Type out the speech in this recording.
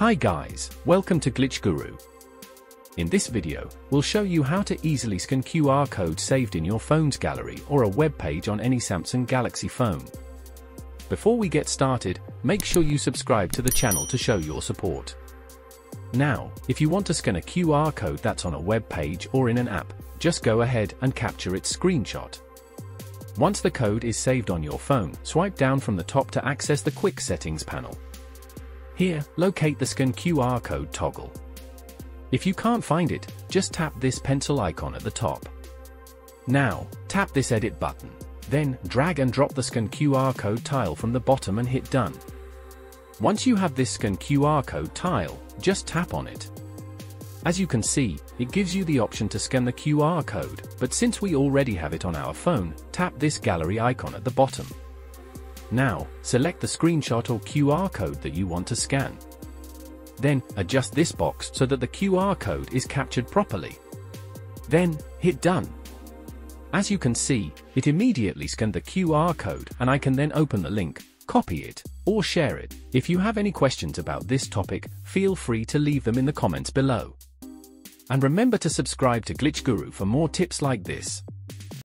Hi guys, welcome to Glitch Guru. In this video, we'll show you how to easily scan QR code saved in your phone's gallery or a web page on any Samsung Galaxy phone. Before we get started, make sure you subscribe to the channel to show your support. Now, if you want to scan a QR code that's on a web page or in an app, just go ahead and capture its screenshot. Once the code is saved on your phone, swipe down from the top to access the Quick Settings panel. Here, locate the Scan QR code toggle. If you can't find it, just tap this pencil icon at the top. Now, tap this Edit button. Then, drag and drop the Scan QR code tile from the bottom and hit Done. Once you have this Scan QR code tile, just tap on it. As you can see, it gives you the option to scan the QR code, but since we already have it on our phone, tap this gallery icon at the bottom. Now, select the screenshot or QR code that you want to scan. Then, adjust this box so that the QR code is captured properly. Then, hit Done. As you can see, it immediately scanned the QR code and I can then open the link, copy it, or share it. If you have any questions about this topic, feel free to leave them in the comments below. And remember to subscribe to Glitch Guru for more tips like this.